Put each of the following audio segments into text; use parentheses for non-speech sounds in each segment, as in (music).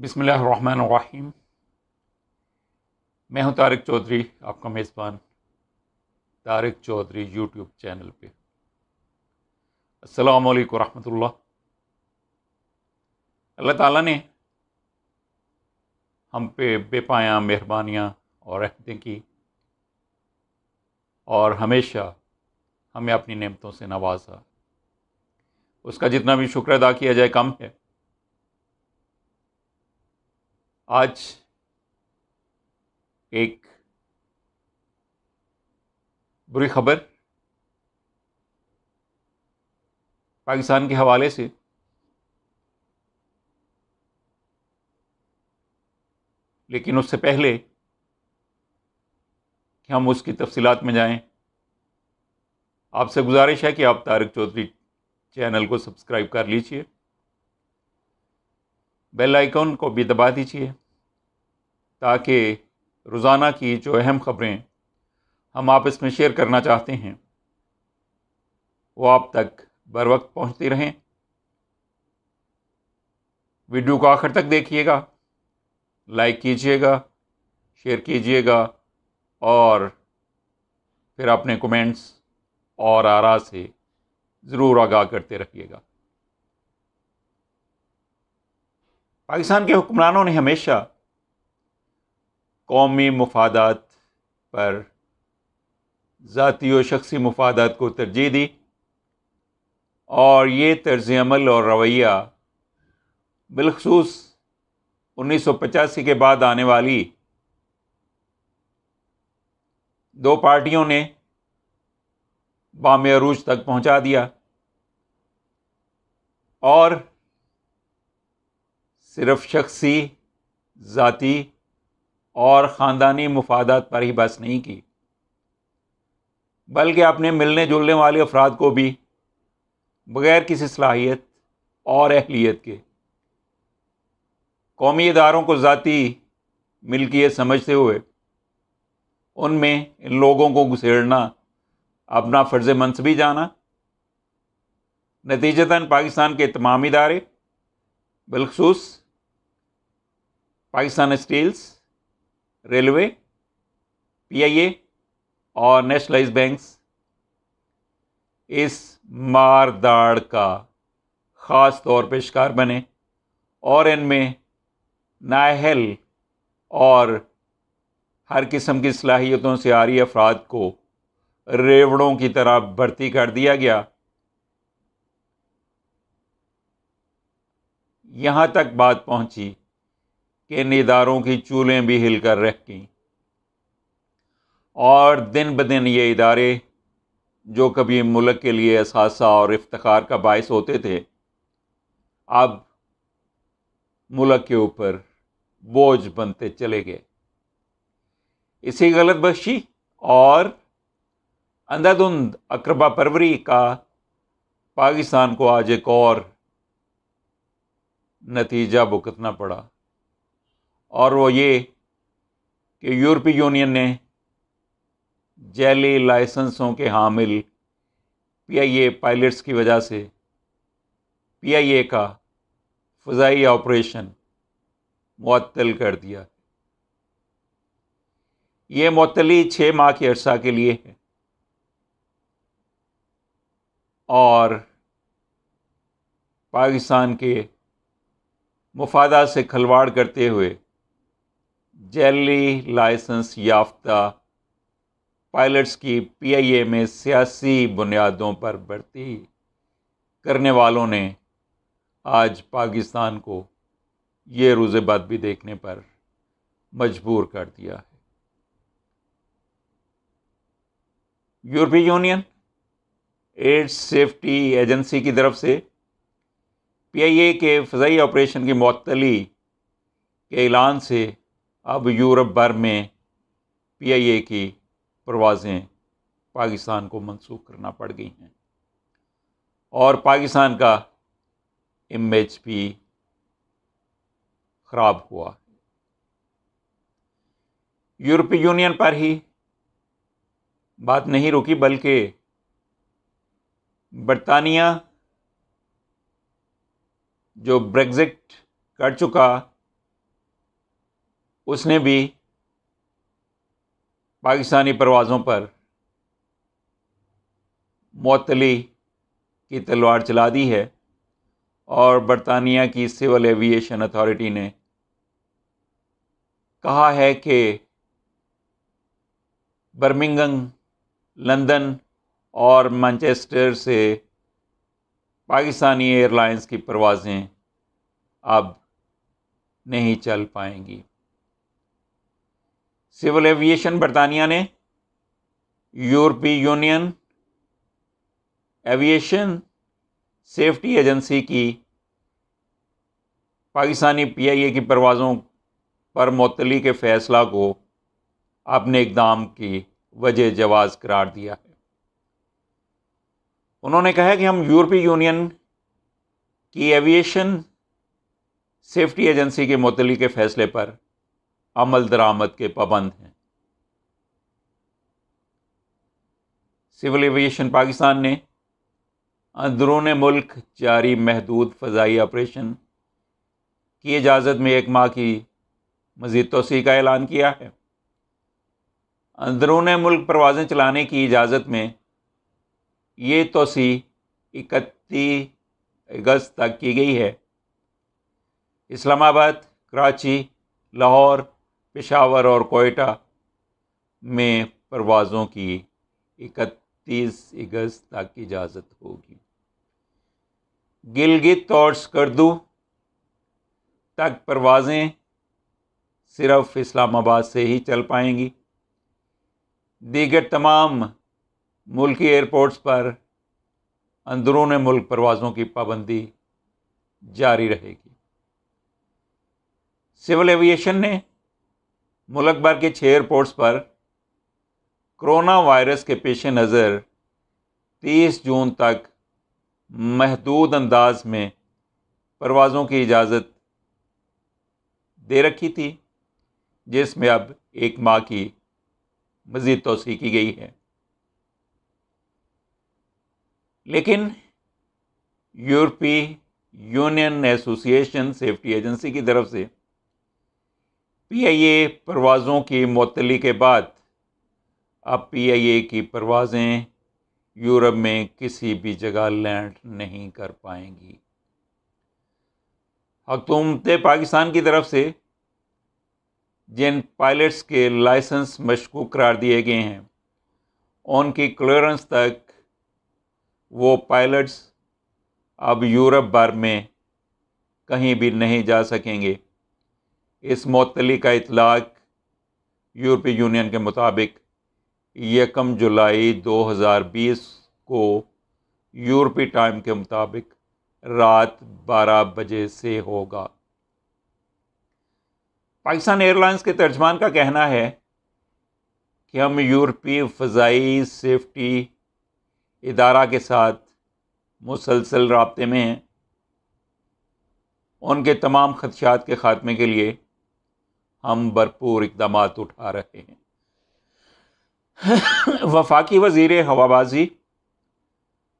बिसमीम मैं हूँ तारिक चौधरी, आपका मेज़बान तारिक चौधरी यूट्यूब चैनल पे। अस्सलाम वालेकुम रहमतुल्लाह। अल्लाह ताला ने हम पे बेपाया, मेहरबानियाँ और रहमतें की और हमेशा हमें अपनी नेमतों से नवाजा। उसका जितना भी शुक्र अदा किया जाए, कम है। आज एक बुरी खबर पाकिस्तान के हवाले से। लेकिन उससे पहले कि हम उसकी तफसीलात में जाएँ, आपसे गुजारिश है कि आप तारिक चौधरी चैनल को सब्सक्राइब कर लीजिए। बेल आइकॉन को भी दबा दीजिए, ताकि रोज़ाना की जो अहम ख़बरें हम आपस में शेयर करना चाहते हैं, वो आप तक बर वक्त पहुँचती रहें। वीडियो को आखिर तक देखिएगा, लाइक कीजिएगा, शेयर कीजिएगा, और फिर अपने कमेंट्स और आरा से ज़रूर आगाह करते रहिएगा। पाकिस्तान के हुक्मरानों ने हमेशा कौमी मफादात पर ज़ाती और शख्सी मफादात को तरजीह दी और ये तर्ज अमल और रवैया बिलखसूस उन्नीस सौ पचासी के बाद आने वाली दो पार्टियों ने बाम अरूज तक पहुँचा दिया और सिर्फ़ शख्सी, ज़ाती और ख़ानदानी मफादात पर ही बस नहीं की। बल्कि अपने मिलने जुलने वाले अफराद को भी, बग़ैर किसी सलाहियत और अहलियत के। कौमी इदारों को ज़ाती मिल्कियत समझते हुए, उनमें इन लोगों को घुसेड़ना, अपना फ़र्ज़ मनसबी जाना, नतीजतन पाकिस्तान के तमाम इदारे, बिलखसूस पाकिस्तान स्टील्स रेलवे पीआईए और नेशनलाइज बैंक्स इस मार दाड़ का ख़ास तौर पर शिकार बने और इनमें नाहल और हर किस्म की सलाहियतों से आ रही अफराद को रेवड़ों की तरह भर्ती कर दिया गया। यहाँ तक बात पहुँची। कि इदारों की चूलें भी हिल कर रह गईं। और दिन ब दिन ये इदारे, जो कभी मुल्क के लिए असासा और इफ्तार का बायस होते थे, अब मुल्क के ऊपर बोझ बनते चले गए। इसी गलत बख्शी और अंधाधुंध अकरबा परवरी का पाकिस्तान को आज एक और नतीजा भुगतना पड़ा। और वो ये कि यूरोपीय यूनियन ने जैली लाइसेंसों के हामिल पीआईए पायलट्स की वजह से पीआईए का फ़जाई ऑपरेशन मअतल कर दिया ये मअतली छः माह के अरसा के लिए है। और पाकिस्तान के मुफादा से खलवाड़ करते हुए जैली, लाइसेंस, याफ्ता, पायलट्स की पीआईए में सियासी बुनियादों पर भर्ती करने वालों ने आज पाकिस्तान को ये रोज़ेबात भी देखने पर मजबूर कर दिया है। यूरोपीय यूनियन एड्स सेफ्टी एजेंसी की तरफ़ से पीआईए के फ़जाई ऑपरेशन की मअतली के ऐलान से अब यूरोप भर में पीआईए की परवाज़ें पाकिस्तान को मनसूख करना पड़ गई हैं। और पाकिस्तान का इमेज भी ख़राब हुआ यूरोपीय यूनियन पर ही बात नहीं रुकी, बल्कि बरतानिया जो ब्रेग्ज़िट कर चुका उसने भी पाकिस्तानी परवाज़ों पर मअतली की तलवार चला दी है और बरतानिया की सिविल एविएशन अथॉरिटी ने कहा है कि बर्मिंगम, लंदन और मैनचेस्टर से पाकिस्तानी एयरलाइंस की परवाज़ें अब नहीं चल पाएँगी। सिविल एविएशन बरतानिया ने, यूरोपीय यूनियन एविएशन सेफ्टी एजेंसी की पाकिस्तानी पीआईए की परवाज़ों पर मुतली के फ़ैसला को अपने इकदाम की वजह जवाज़ करार दिया है। उन्होंने कहा कि हम यूरोपीय यूनियन की एविएशन सेफ्टी एजेंसी के मुतली के फ़ैसले पर अमल दरामद के पाबंद हैं। सिविल एविएशन पाकिस्तान ने अंदरून मुल्क जारी महदूद फ़जाई ऑपरेशन की इजाज़त में एक माह की मज़ीद तोसी का ऐलान किया है। अंदरून मुल्क परवाज़ें चलाने की इजाज़त में ये तोसी इकतीस अगस्त तक की गई है। इस्लामाबाद, कराची, लाहौर पेशावर और कोयटा में परवाज़ों की इकतीस अगस्त तक इजाज़त होगी। गिलगित और स्कर्दू तक परवाज़ें सिर्फ़ इस्लामाबाद से ही चल पाएँगी। दीगर तमाम मुल्की एयरपोर्ट्स पर अंदरून मुल्क परवाज़ों की पाबंदी जारी रहेगी। सिविल एविएशन ने मुल्क भर के छः एयरपोर्ट्स पर कोरोना वायरस के पेश नज़र 30 जून तक महदूद अंदाज में परवाज़ों की इजाज़त दे रखी थी, जिसमें अब एक माह की मज़ीद तोसी की गई है। लेकिन यूरोपीय यूनियन एसोसिएशन सेफ्टी एजेंसी की तरफ़ से पीआईए परवाज़ों की मअतली के बाद अब पी आई ए की परवाज़ें यूरोप में किसी भी जगह लैंड नहीं कर पाएँगी। हकूमत पाकिस्तान की तरफ़ से जिन पायलट्स के लाइसेंस मशकूक करार दिए गए हैं, उनकी क्लियरेंस तक वो पायलट्स अब यूरोप भर में कहीं भी नहीं जा सकेंगे। इस मअतली का इतलाक यूरोपीय यूनियन के मुताबिक यकम जुलाई 2020 को यूरोपी टाइम के मुताबिक रात 12 बजे से होगा। पाकिस्तान एयरलाइंस के तर्जमान का कहना है कि हम यूरोपीय फ़जाई सेफ्टी इदारा के साथ मुसलसल रबते में हैं। उनके तमाम खदशात के ख़ात्मे के लिए हम भरपूर इकदाम उठा रहे हैं। (laughs) वफाकी वज़ीर हवाबाजी,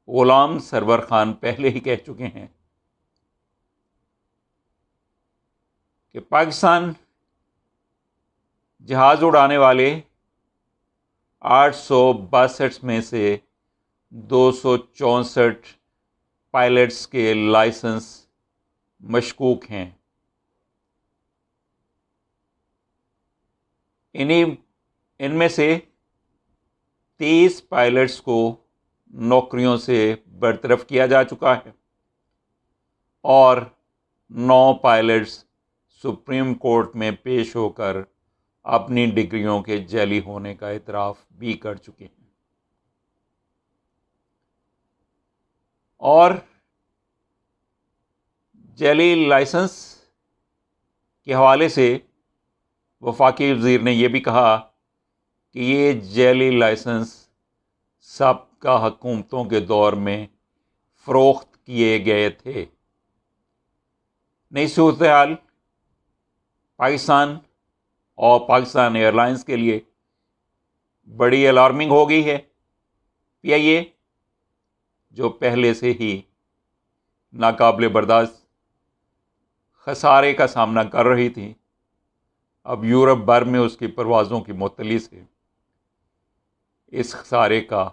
ग़ुलाम सरवर ख़ान पहले ही कह चुके हैं कि पाकिस्तान जहाज़ उड़ाने वाले आठ सौ बासठ में से दो सौ चौंसठ पायलट्स के लाइसेंस मशकूक हैं। इन्हीं, इनमें से तेईस पायलट्स को नौकरियों से बरतरफ किया जा चुका है और नौ पायलट्स सुप्रीम कोर्ट में पेश होकर अपनी डिग्रियों के जैली होने का इतराफ़ भी कर चुके हैं। और जैली लाइसेंस के हवाले से वफाकी वज़ीर ने यह भी कहा कि ये जैली लाइसेंस सबका हकूमतों के दौर में फ़रोख्त किए गए थे। नई सूरत हाल पाकिस्तान और पाकिस्तान एयरलाइंस के लिए बड़ी अलार्मिंग हो गई है। पी आई पीआईए, जो पहले से ही नाकाबले बर्दाश्त खसारे का सामना कर रही थी अब यूरोप भर में उसकी परवाज़ों की मतली से इस सारे का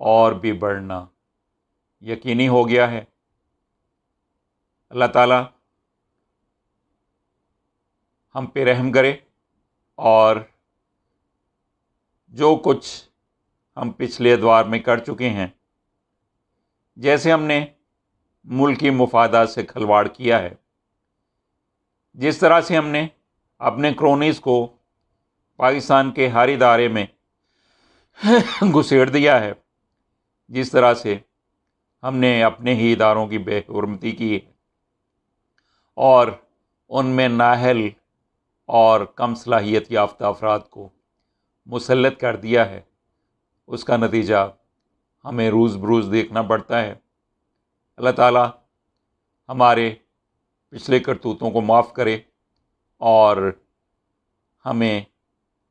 और भी बढ़ना यकीनी हो गया है। अल्लाह ताला हम पे रहम करे और जो कुछ हम पिछले द्वार में कर चुके हैं, जैसे हमने मुल्की मुफादा से खलवाड़ किया है, जिस तरह से हमने अपने क्रोनीस को पाकिस्तान के हर इदारे में घुसेड़ दिया है, जिस तरह से हमने अपने ही इदारों की बेहरमती की है। और उनमें नाहल और कम सलाहियत याफ्ता अफराद को मुसलत कर दिया है। उसका नतीजा हमें रोज़ बरूज़ देखना पड़ता है। अल्लाह ताला हमारे पिछले करतूतों को माफ़ करे। और हमें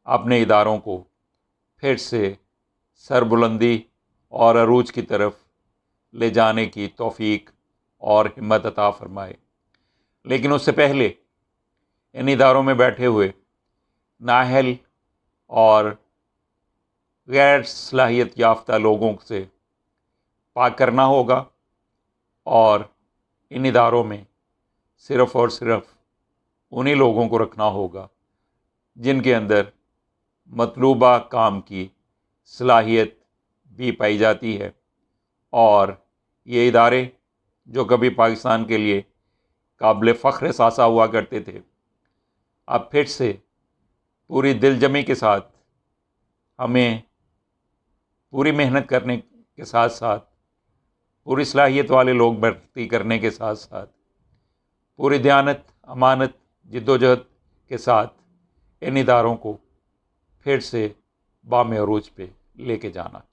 अपने इदारों को फिर से सरबुलंदी और अरूज की तरफ़ ले जाने की तौफीक और हिम्मत अता फरमाए। लेकिन उससे पहले इन इदारों में बैठे हुए नाहल और गैर सलाहियत याफ्ता लोगों से पाक करना होगा और इन इदारों में सिर्फ़ और सिर्फ़ उन्हीं लोगों को रखना होगा जिनके अंदर मतलूबा काम की सलाहियत भी पाई जाती है। और ये इदारे जो कभी पाकिस्तान के लिए काबिल फ़ख्र सासा हुआ करते थे, अब फिर से पूरी दिलजमी के साथ, हमें पूरी मेहनत करने के साथ साथ, पूरी सलाहियत वाले लोग भर्ती करने के साथ साथ, पूरी दयानत, अमानत जद्दोजहद के साथ इन इदारों को फिर से बाम अरूज पे लेके जाना।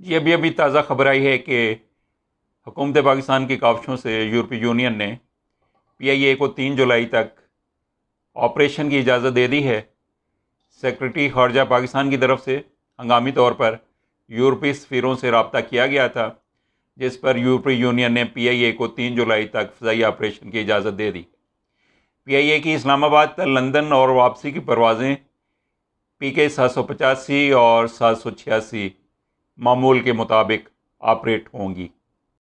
ये अभी अभी ताज़ा खबर आई है कि हुकूमत पाकिस्तान की काविशों से यूरोपीय यूनियन ने पी आई ए को तीन जुलाई तक ऑपरेशन की इजाज़त दे दी है। सेक्रेटरी खारजा पाकिस्तान की तरफ़ से हंगामी तौर पर यूरोपीय सफ़ीरों से रबता किया गया था, जिस पर यूरोपीय यूनियन ने पी आई ए को तीन जुलाई तक फ़जाई ऑपरेशन की इजाज़त दे दी। पी आई ए की इस्लामाबाद तक लंदन और वापसी की परवाज़ें पी के सात सौ पचासी और सात सौ छियासी मामूल के मुताबिक ऑपरेट होंगी।